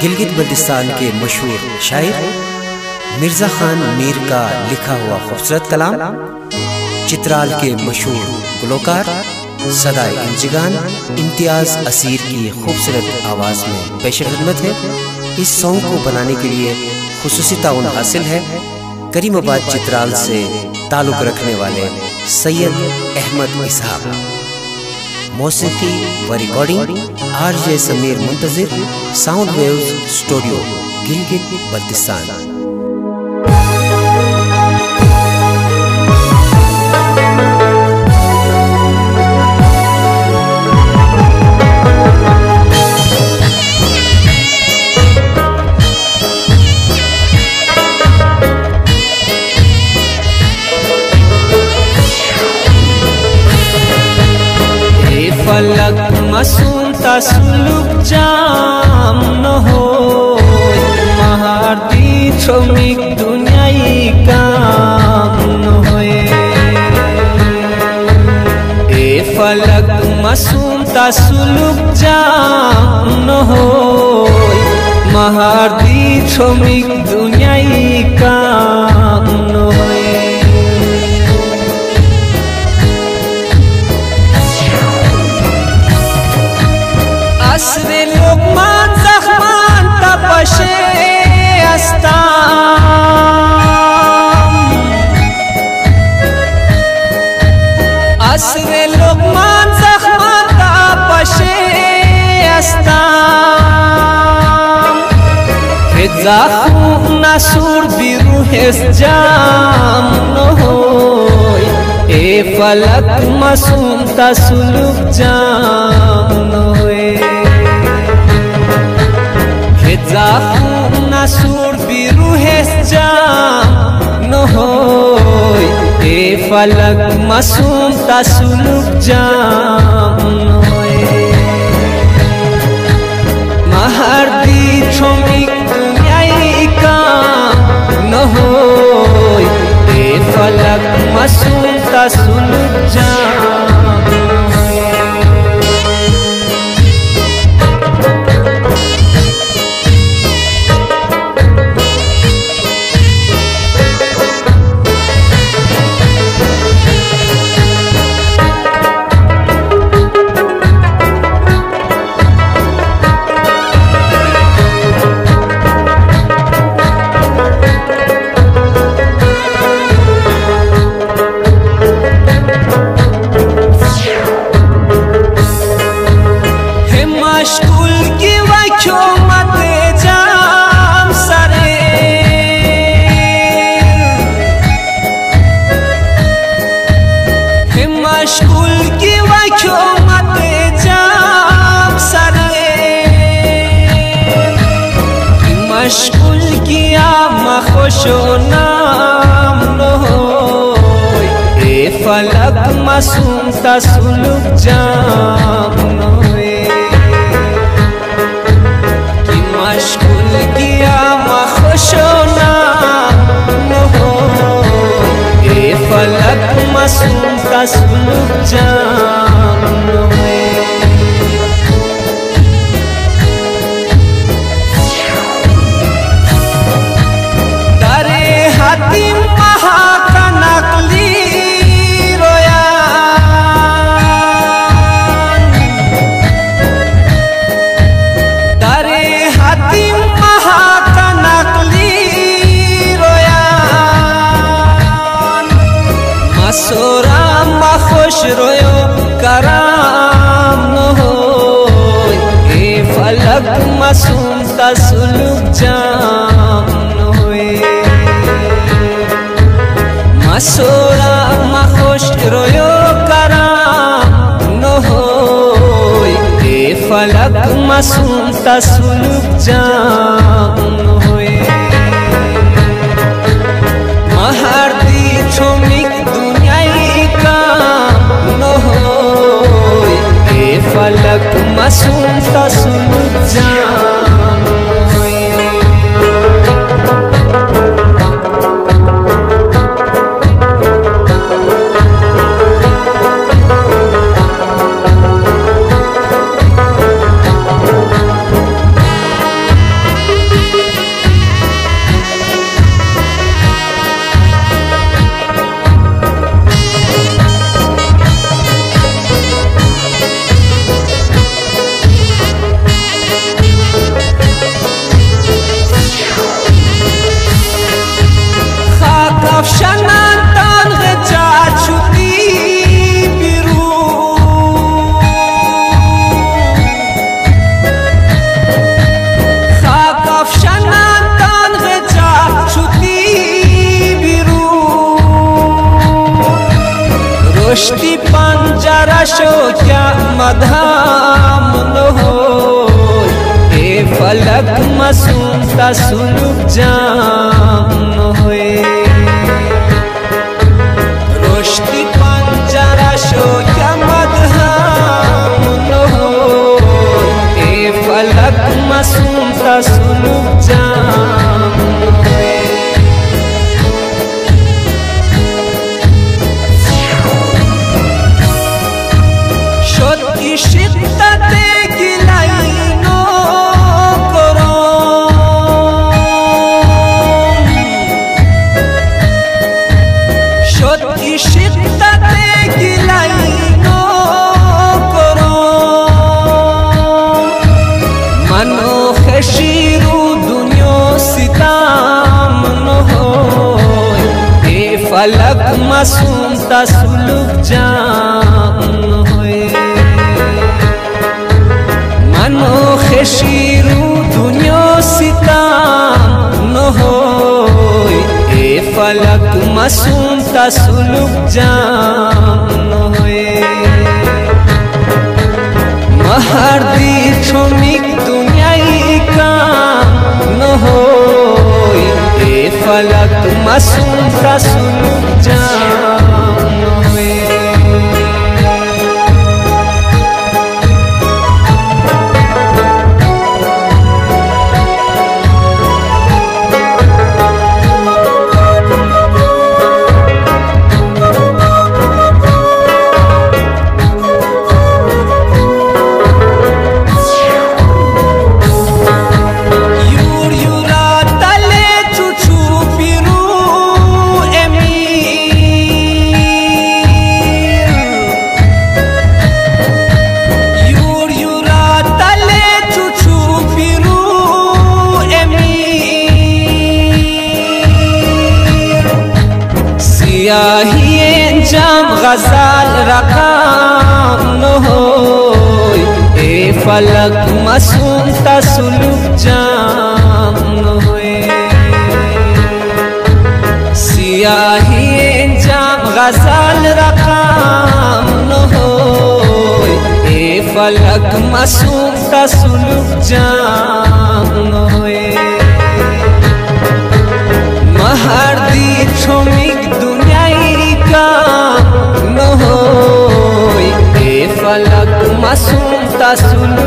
गिलगित बल्तिस्तान के मशहूर शायर मिर्ज़ा खान मीर का लिखा हुआ खूबसूरत कलाम, चित्राल के मशहूर गुलकार सदाई इंजगान, इम्तियाज़ असीर की खूबसूरत आवाज़ में पेश खदमत है। इस सॉन्ग को बनाने के लिए खसूसी ताउन हासिल है। करीमाबाद चित्राल से ताल्लुक़ रखने वाले सैयद अहमद इसहाब मौसीकी व recording R J Sameer Muntazir sound waves studio Gilgit Baltistan. માસૂમતા સુલુક જામ ન હો મહારતી શ્રમિક દુનિયાઈ કામ ન હોય એ ફલક માસૂમતા સુલુક જામ ન હોય મહારતી શ્રમિક દુનિયાઈ કામ حسر لقمان زخمان تا پشی استام فضا خوب نسور بی روح اس جام نهوی اے فلک مسوم تا سلوک جام نهوی فضا خوب نسور بی روح اس جام نهوی ফলক মাসুম তাসুলুক জাম নহই قیام خوش و نام نوی اے فلق مسوم تا سلوک جام نوی کی مشغول قیام خوش و نام سرام ما خوش رویو کرام نو ہوئی اے فلک مسوم تا سلوک جام نو ہوئی ما سرام ما خوش رویو کرام نو ہوئی اے فلک مسوم تا سلوک جام نو पलक मासूम का सुन जा। ધામ हो ए फलक ફલકમાં સૂમતા સુરૂપ જામ નો હોય રોષ્ટિ પંજરા શોયા મધહામ નો હોય એ রাস্তা সুলুক জাম হয়ে। মানো খেসিরু দুনিয় সিতাম হয় এ ফলক মাসুম তা সুলুক জাম ইয়াহিয়ে জাম গজাল রাখাম নহই এ ফলক মাসুম তাসুলুক জাম সিয়াহিয়ে জাম গজাল রাখাম নহই এ ফলক মাসুম তাসুলুক জাম নহই सुन